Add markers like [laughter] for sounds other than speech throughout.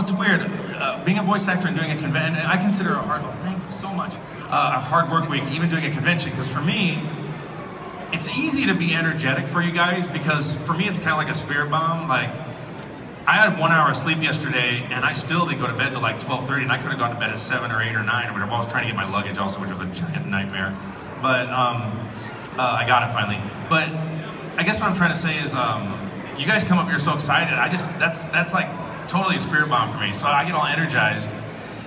it's weird. Uh, being a voice actor and doing a convention, I consider a hard. Oh, thank you so much. Uh, a hard work week, even doing a convention, because for me, it's easy to be energetic for you guys because for me, it's kind of like a spirit bomb. Like, I had one hour of sleep yesterday, and I still didn't go to bed till like 12:30, and I could have gone to bed at seven or eight or nine or whatever. I was trying to get my luggage also, which was a giant nightmare. But um, uh, I got it finally. But I guess what I'm trying to say is, um, you guys come up here so excited. I just that's that's like totally a spirit bomb for me. So I get all energized,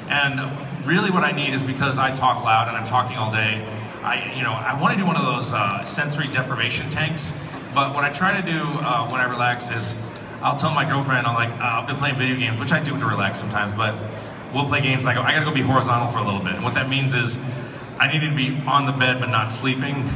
and really what I need is because I talk loud and I'm talking all day. I you know I want to do one of those uh, sensory deprivation tanks. But what I try to do uh, when I relax is I'll tell my girlfriend I'm like uh, I've been playing video games, which I do to relax sometimes, but we'll play games. I go I gotta go be horizontal for a little bit. And what that means is I need to be on the bed but not sleeping, [laughs]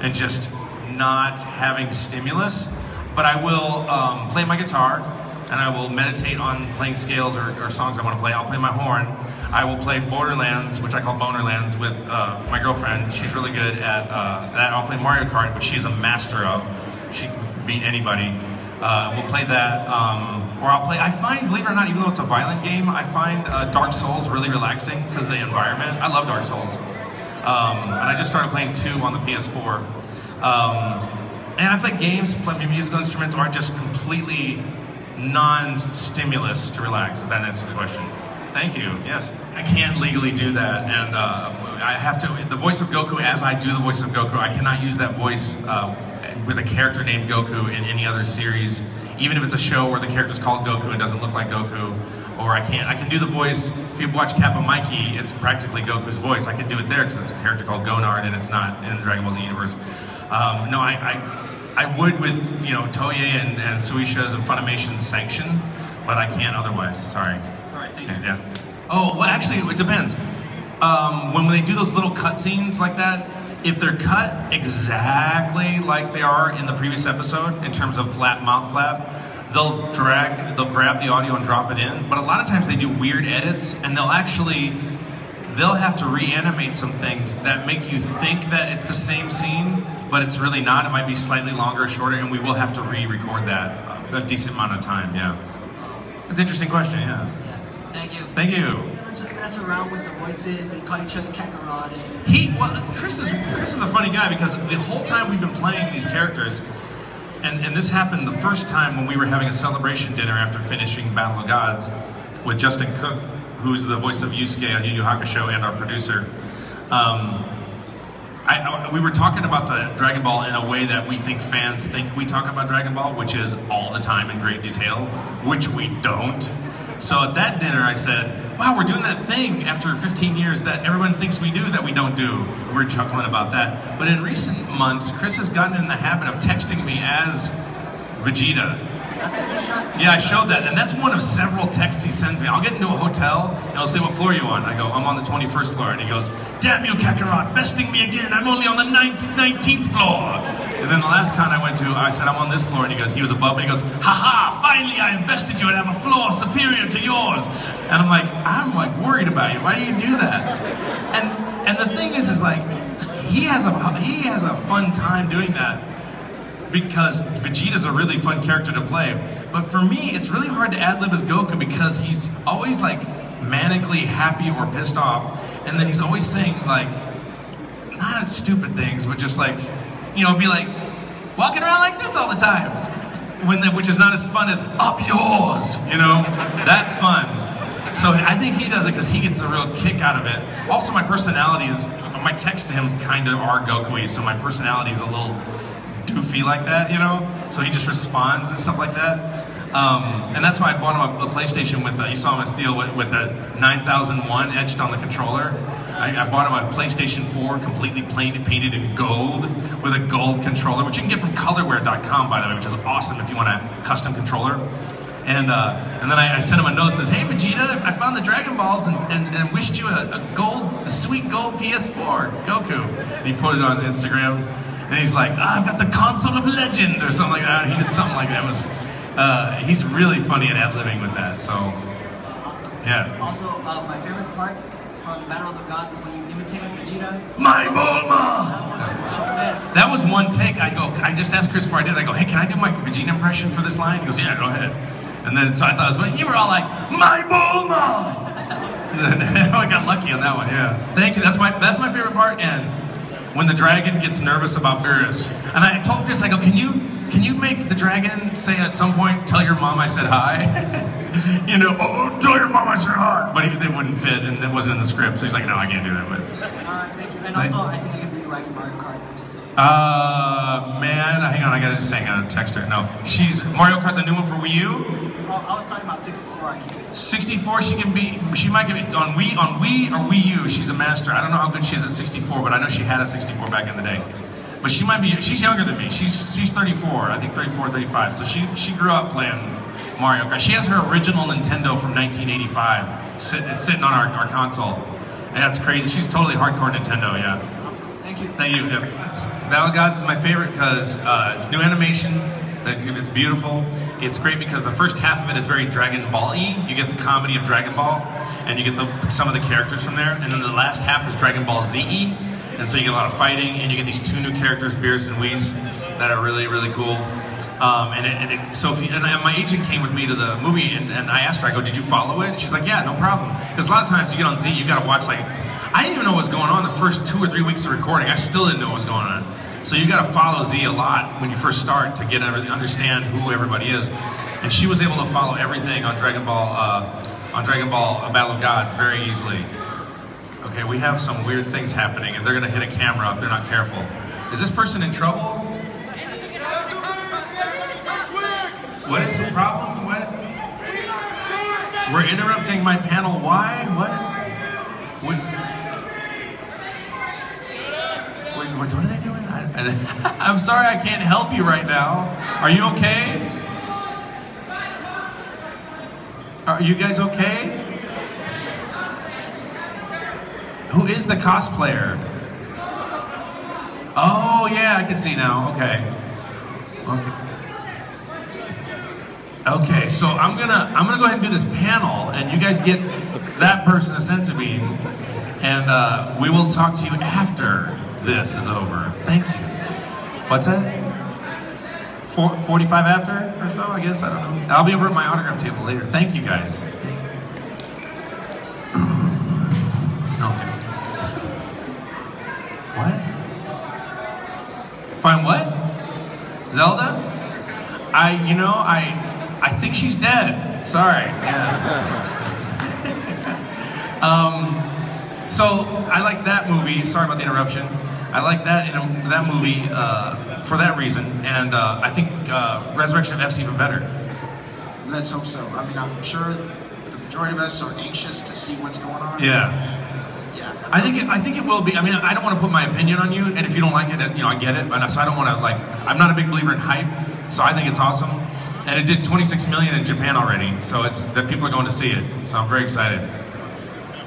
and just not having stimulus. But I will um, play my guitar and I will meditate on playing scales or, or, songs I want to play. I'll play my horn. I will play Borderlands, which I call Bonerlands, with uh, my girlfriend. She's really good at uh, that. I'll play Mario Kart, which she's a master of. She can beat anybody. Uh, we'll play that, um, or I'll play. I find, believe it or not, even though it's a violent game, I find uh, Dark Souls really relaxing because of the environment. I love Dark Souls, um, and I just started playing two on the PS4. Um, and I play games, play musical instruments, or just completely non-stimulus to relax, if that answers the question. Thank you. Yes, I can't legally do that, and uh, I have to. The voice of Goku, as I do the voice of Goku, I cannot use that voice uh, with a character named Goku in any other series, even if it's a show where the character's called Goku and doesn't look like Goku. Or I can't. I can do the voice. If you watch Kappa Mikey, it's practically Goku's voice. I can do it there because it's a character called Gonard, and it's not in the Dragon Ball Z universe. Um, no, I, I I would with you know Toei and, and Shueisha's and Funimation's sanction, but I can't otherwise. Sorry. All right, thank you. Yeah. Oh, well, actually, it depends. Um, when they do those little cut scenes like that, if they're cut exactly like they are in the previous episode in terms of flap mouth flap, they'll drag, they'll grab the audio and drop it in. But a lot of times they do weird edits, and they'll actually they'll have to reanimate some things that make you think that it's the same scene, but it's really not. It might be slightly longer or shorter, and we will have to re-record that a decent amount of time. Yeah, it's an interesting question. Yeah. yeah. Thank you. Thank you. Just mess around with the voices and call each other Kakarot. And... He well, Chris is Chris is a funny guy because the whole time we've been playing these characters, and and this happened the first time when we were having a celebration dinner after finishing Battle of Gods with Justin Cook who's the voice of Yusuke on Yu Yu Hakusho and our producer. Um, I, I, we were talking about the Dragon Ball in a way that we think fans think we talk about Dragon Ball, which is all the time in great detail, which we don't. So at that dinner, I said, wow, we're doing that thing after 15 years that everyone thinks we do that we don't do. We're chuckling about that. But in recent months, Chris has gotten in the habit of texting me as Vegeta yeah, I showed that, and that's one of several texts he sends me. I'll get into a hotel, and he'll say, what floor are you on? I go, I'm on the 21st floor. And he goes, damn you, Kakarot, besting me again. I'm only on the 9th, 19th floor. And then the last con I went to, I said, I'm on this floor. And he goes, he was above me. He goes, haha, finally I have bested you and have a floor superior to yours. And I'm like, I'm like worried about you. Why do you do that? And and the thing is, is like, he has a he has a fun time doing that because Vegeta's a really fun character to play. But for me, it's really hard to ad lib as Goku because he's always like manically happy or pissed off, and then he's always saying like not stupid things, but just like you know, be like walking around like this all the time, when the, which is not as fun as up yours. You know, that's fun. So I think he does it because he gets a real kick out of it. Also, my personality is my text to him kind of are Goku-y, so my personality is a little doofy like that, you know? So he just responds and stuff like that. Um, and that's why I bought him a, a PlayStation with, uh, you saw him Steel with, with a 9001 etched on the controller. I, I, bought him a PlayStation 4 completely painted, painted in gold with a gold controller, which you can get from colorware.com, by the way, which is awesome if you want a custom controller. And, uh, and then I, I, sent him a note that says, Hey Vegeta, I found the Dragon Balls and, and, and wished you a, a gold, a sweet gold PS4, Goku. And he put it on his Instagram and he's like, I've got the console of legend or something like that. He did something like that. It was uh, he's really funny at ad libbing with that. So awesome. yeah. Also, uh, my favorite part from Battle of the Gods is when you imitate Vegeta. My Bulma. That was one take. I go. I just asked Chris before I did. I go, Hey, can I do my Vegeta impression for this line? He goes, Yeah, go ahead. And then so I thought it was funny. You were all like, my Bulma! [laughs] And then [laughs] I got lucky on that one, yeah. Thank you. That's my that's my favorite part. And when the dragon gets nervous about Beerus. And I told Chris, I go, can you can you make the dragon say at some point, tell your mom I said hi? [laughs] you know, oh, tell your mom I said hi. But he, they wouldn't fit and it wasn't in the script. So he's like, no, I can't do that. But Alright, thank you. And also, I think you can be wacky Mario Kart. Just uh man, hang on, I gotta just hang on, text her. No. She's Mario Kart the new one for Wii U? I was talking about 64 IQ. 64 she can be she might get it on Wii on Wii or Wii U she's a master I don't know how good she is at 64 but I know she had a 64 back in the day but she might be she's younger than me she's she's 34 I think 34 35 so she she grew up playing Mario Kart she has her original Nintendo from 1985 sit, sitting on our, our console and that's crazy she's totally hardcore Nintendo yeah Awesome. Thank you. Thank you. It's- Battle Gods is my favorite because uh, it's new animation. It's beautiful. It's great because the first half of it is very Dragon Ball-y. You get the comedy of Dragon Ball, and you get the, some of the characters from there. And then the last half is Dragon Ball Z-y, and so you get a lot of fighting, and you get these two new characters, Beerus and Whis, that are really, really cool. Um, and it, and it, so you, and my agent came with me to the movie, and, and I asked her, I go, did you follow it? And she's like, yeah, no problem. Because a lot of times you get on Z, you got to watch like I didn't even know what was going on the first two or three weeks of recording. I still didn't know what was going on. So you got to follow Z a lot when you first start to get understand who everybody is. And she was able to follow everything on Dragon Ball, uh, on Dragon Ball A Battle of Gods very easily. Okay, we have some weird things happening, and they're gonna hit a camera if they're not careful. Is this person in trouble? What is the problem? What? We're interrupting my panel. Why? What? What, are they doing? I, [laughs] I'm sorry I can't help you right now. Are you okay? Are you guys okay? Who is the cosplayer? Oh yeah, I can see now. Okay. Okay. Okay, so I'm gonna I'm gonna go ahead and do this panel, and you guys get that person a sense of being, and uh, we will talk to you after this is over. Thank you. What's that? Four, 45 after or so, I guess. I don't know. I'll be over at my autograph table later. Thank you guys. Thank you. Okay. What? Find what? Zelda? I, you know, I, I think she's dead. Sorry. Yeah. [laughs] um, so I like that movie. Sorry about the interruption. I like that in a, that movie uh, for that reason, and uh, I think uh, Resurrection of F's even better. Let's hope so. I mean, I'm sure the majority of us are anxious to see what's going on. Yeah. Yeah. I think it, I think it will be. I mean, I don't want to put my opinion on you, and if you don't like it, you know, I get it. But so I don't want to like. I'm not a big believer in hype, so I think it's awesome. And it did 26 million in Japan already, so it's that people are going to see it. So I'm very excited.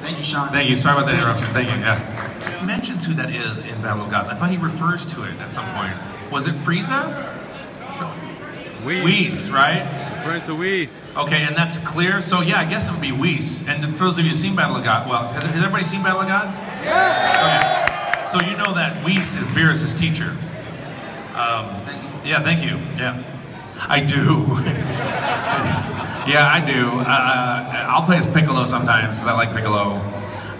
Thank you, Sean. Thank you. Sorry about the interruption. Thank you. Yeah. He mentions who that is in Battle of Gods. I thought he refers to it at some point. Was it Frieza? Whis. Whis, right? Prince of Whis. Okay, and that's clear. So yeah, I guess it would be Whis. And for those of you who've seen Battle of Gods, well, has, has everybody seen Battle of Gods? Yeah. Okay. So you know that Whis is Beerus' teacher. Um, Thank yeah, thank you. Yeah, I do. [laughs] yeah, I do. Uh, I'll play as Piccolo sometimes because I like Piccolo.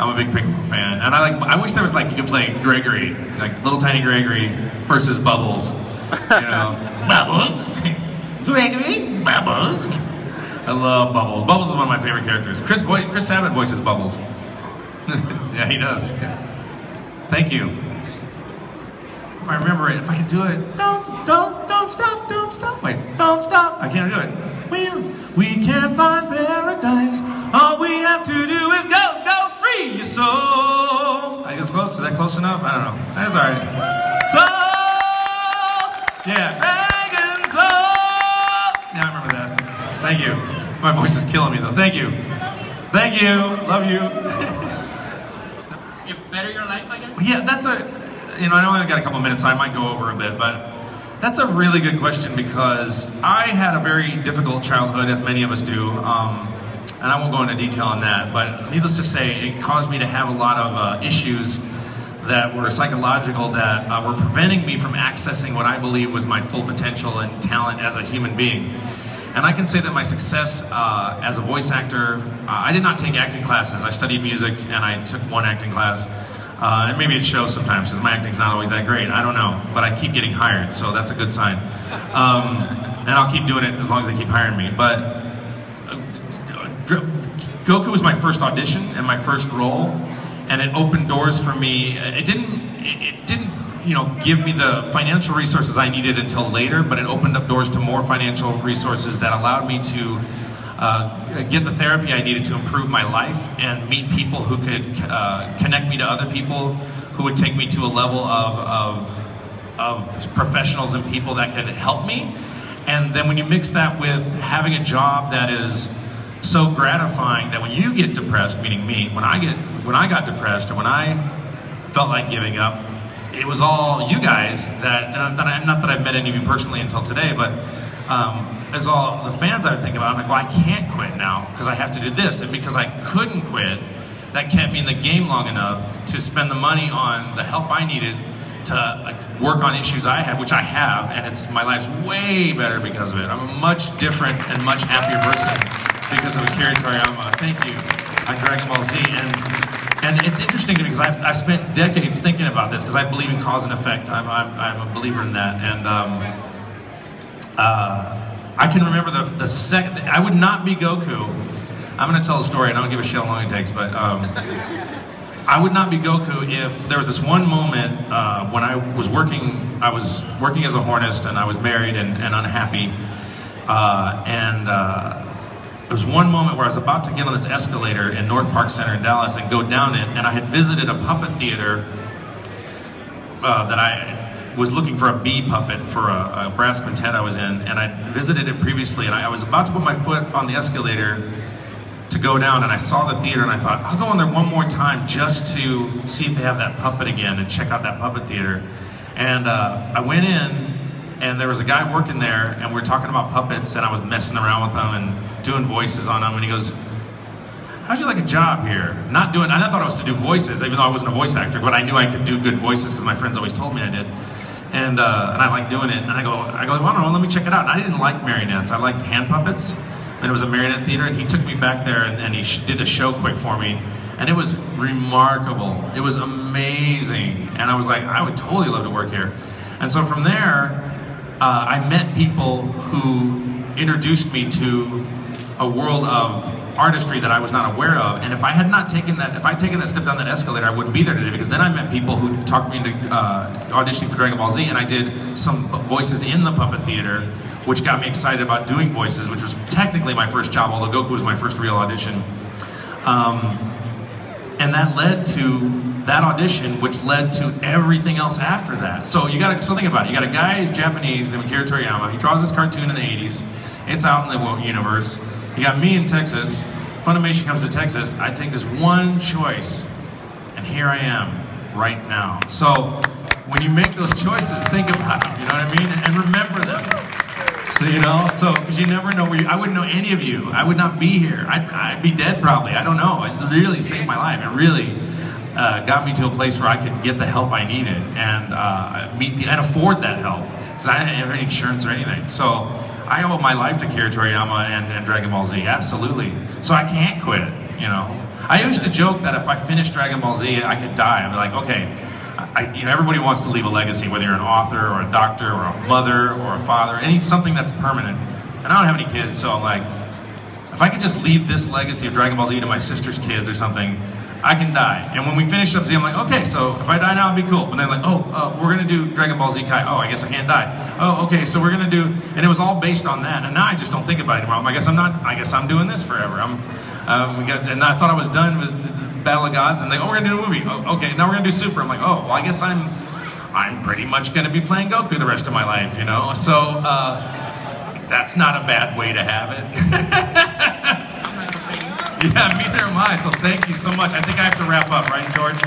I'm a big Piccolo fan, and I like. I wish there was like you could play Gregory, like little tiny Gregory versus Bubbles. You know, [laughs] Bubbles, [laughs] Gregory, Bubbles. I love Bubbles. Bubbles is one of my favorite characters. Chris Boy, Chris Sabat voices Bubbles. [laughs] yeah, he does. Thank you. If I remember it, if I can do it, don't, don't, don't stop, don't stop. Wait, don't stop. I can't do it. We, we can't find paradise. That close enough? I don't know. That's all right. Soul, yeah, dragon soul. Yeah, I remember that. Thank you. My voice is killing me though. Thank you. Thank you. Love you. It better your life, I guess? Yeah, that's a, you know, I know I only got a couple minutes, so I might go over a bit, but that's a really good question because I had a very difficult childhood, as many of us do, um, and I won't go into detail on that, but needless to say, it caused me to have a lot of uh, issues that were psychological that uh, were preventing me from accessing what I believe was my full potential and talent as a human being. And I can say that my success uh, as a voice actor, uh, I did not take acting classes. I studied music and I took one acting class. Uh, and maybe it shows sometimes because my acting's not always that great. I don't know. But I keep getting hired, so that's a good sign. Um, and I'll keep doing it as long as they keep hiring me. But uh, Goku was my first audition and my first role, and it opened doors for me. It didn't. It didn't you know, give me the financial resources I needed until later, but it opened up doors to more financial resources that allowed me to uh, get the therapy I needed to improve my life and meet people who could uh, connect me to other people who would take me to a level of, of, of professionals and people that could help me. And then when you mix that with having a job that is so gratifying that when you get depressed, meaning me, when I get when I got depressed or when I felt like giving up, it was all you guys that, that I, not that I've met any of you personally until today, but um, as all the fans I would think about, I'm like, well, I can't quit now because I have to do this. And because I couldn't quit, that kept me in the game long enough to spend the money on the help I needed to like, work on issues I had, which I have, and it's my life's way better because of it. I'm a much different and much happier person because of Akira Toriyama. Thank you Dragon Ball Z. And and it's interesting to me because I've, I've spent decades thinking about this because I believe in cause and effect. I'm, I'm, I'm a believer in that. And um, uh, I can remember the, the second, I would not be Goku. I'm going to tell a story, and I don't give a shit how long it takes, but um, I would not be Goku if there was this one moment uh, when I was working, I was working as a hornist and I was married and, and unhappy. Uh, and uh, there was one moment where I was about to get on this escalator in North Park Center in Dallas and go down it, and I had visited a puppet theater uh, that I was looking for a bee puppet for a, a, brass quintet I was in, and I visited it previously, and I, I was about to put my foot on the escalator to go down, and I saw the theater, and I thought, I'll go in there one more time just to see if they have that puppet again and check out that puppet theater. And uh, I went in, and there was a guy working there, and we were talking about puppets, and I was messing around with them, and doing voices on them, and he goes, how'd you like a job here? Not doing, I thought I was to do voices, even though I wasn't a voice actor, but I knew I could do good voices because my friends always told me I did. And, uh, and I like doing it. And I go, I go, well, I don't know, let me check it out. And I didn't like marionettes. I liked hand puppets. And it was a marionette theater, and he took me back there and, and he did a show quick for me. And it was remarkable. It was amazing. And I was like, I would totally love to work here. And so from there, uh, I met people who introduced me to a world of artistry that I was not aware of. And if I had not taken that, if I'd taken that step down that escalator, I wouldn't be there today because then I met people who talked me into uh, auditioning for Dragon Ball Z and I did some voices in the puppet theater, which got me excited about doing voices, which was technically my first job, although Goku was my first real audition. Um, and that led to that audition, which led to everything else after that. So you got to so think about it. You got a guy who's Japanese named Akira Toriyama. He draws this cartoon in the 80s. It's out in the universe you got me in Texas. Funimation comes to Texas. I take this one choice, and here I am right now. So when you make those choices, think about them. You know what I mean, and remember them. So you know, so because you never know where you, I wouldn't know any of you. I would not be here. I'd, I'd be dead probably. I don't know. It really saved my life. It really uh, got me to a place where I could get the help I needed and uh, meet and afford that help because I didn't have any insurance or anything. So I owe my life to Akira Toriyama and, and Dragon Ball Z, absolutely. So I can't quit, you know. I used to joke that if I finished Dragon Ball Z, I could die. I'd be like, okay, I, you know, everybody wants to leave a legacy, whether you're an author or a doctor or a mother or a father, any something that's permanent. And I don't have any kids, so I'm like, if I could just leave this legacy of Dragon Ball Z to my sister's kids or something, I can die. And when we finish up Z, I'm like, okay, so if I die now, it'd be cool. But then like, oh, uh, we're gonna do Dragon Ball Z Kai. Oh, I guess I can't die. Oh, okay, so we're gonna do, and it was all based on that. And now I just don't think about it anymore. I guess I'm not. I guess I'm doing this forever. I'm. Um, we got, and I thought I was done with Battle of Gods, and they, oh, we're gonna do a movie. Oh, okay, now we're gonna do Super. I'm like, oh, well, I guess I'm, I'm pretty much gonna be playing Goku the rest of my life, you know. So uh, that's not a bad way to have it. [laughs] Yeah, neither am I, so thank you so much. I think I have to wrap up, right, George?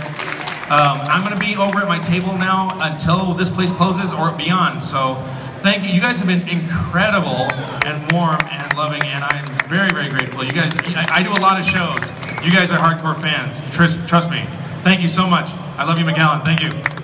Um, I'm going to be over at my table now until this place closes or beyond, so thank you. You guys have been incredible and warm and loving, and I'm very, very grateful. You guys, I, I do a lot of shows. You guys are hardcore fans. Trust, trust me. Thank you so much. I love you, McAllen. Thank you.